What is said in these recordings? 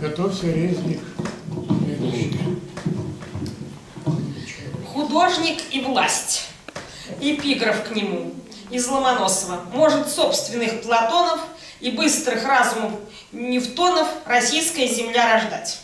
Готовься, резник. Художник и власть. Эпиграф к нему из Ломоносова. Может собственных Платонов и быстрых разумов Нефтонов российская земля рождать.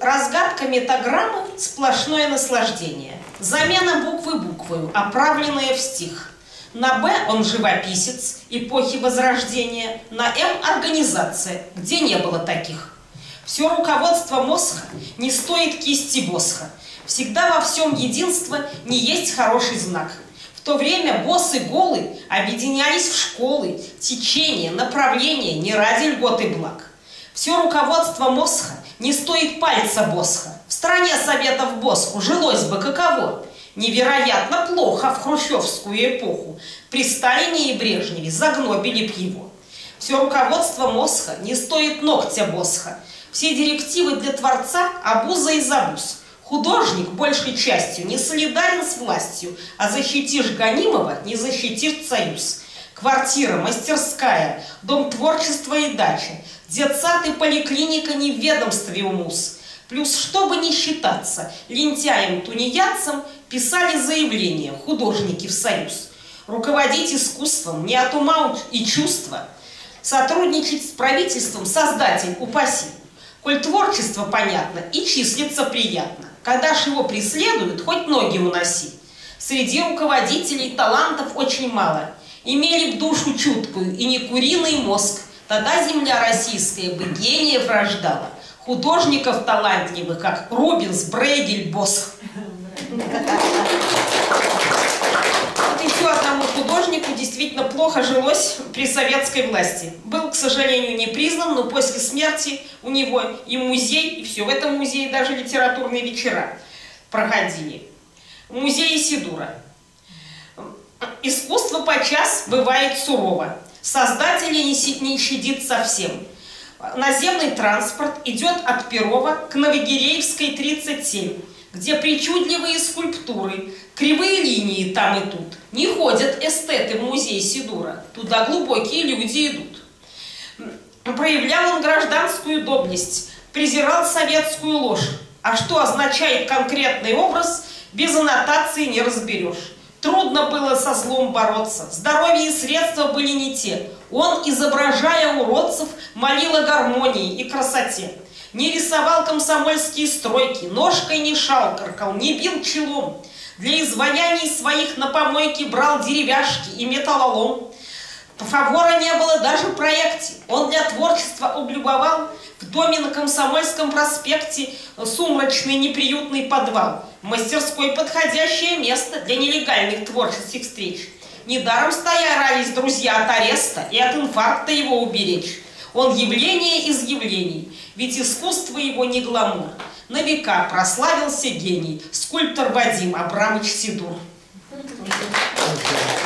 Разгадка метаграммы – сплошное наслаждение. Замена буквы буквою, оправленная в стих. На «Б» он живописец эпохи Возрождения, на «М» – организация, где не было таких. Все руководство Мосха не стоит кисти Босха. Всегда во всем единство не есть хороший знак. В то время боссы голы объединялись в школы, течения, направления не ради льгот и благ. Все руководство Мосха не стоит пальца Босха. В стране советов Босху жилось бы каково. Невероятно плохо в хрущевскую эпоху. При Сталине и Брежневе загнобили б его. Все руководство Мосха не стоит ногтя Босха. Все директивы для Творца – обуза и забуз. Художник большей частью не солидарен с властью, а защитишь гонимого – не защитишь союз. Квартира, мастерская, дом творчества и дача, детсад и поликлиника не в ведомстве УМУС. Плюс, чтобы не считаться лентяем-тунеядцем, писали заявление художники в союз. Руководить искусством не от ума и чувства, сотрудничать с правительством создатель упаси. Коль творчество понятно и числится приятно, когда ж его преследуют, хоть ноги уноси. Среди руководителей талантов очень мало. Имели б душу чуткую и не куриный мозг, тогда земля российская бы гениев рождала. Художников талантливых, как Рубинс, Брейгель, Босх. Вот еще одному художнику действительно плохо жилось при советской власти. Был, к сожалению, не признан, но после смерти у него и музей, и все, в этом музее даже литературные вечера проходили. Музей Сидура. Искусство подчас бывает сурово. Создатели не щадит совсем. Наземный транспорт идет от Перова к Новогиреевской 37 где причудливые скульптуры, кривые линии там и тут. Не ходят эстеты в музей Сидура, туда глубокие люди идут. Проявлял он гражданскую доблесть, презирал советскую ложь. А что означает конкретный образ, без аннотации не разберешь. Трудно было со злом бороться, здоровье и средства были не те. Он, изображая уродцев, молил о гармонии и красоте. Не рисовал комсомольские стройки, ножкой не шалкаркал, не бил челом. Для изваяний своих на помойке брал деревяшки и металлолом. Фавора не было даже в проекте. Он для творчества облюбовал в доме на Комсомольском проспекте сумрачный неприютный подвал. Мастерской подходящее место для нелегальных творческих встреч. Недаром стоярались друзья от ареста и от инфаркта его уберечь. Он явление из явлений, ведь искусство его не гламур. На века прославился гений, скульптор Вадим Абрамович Сидур. Thank.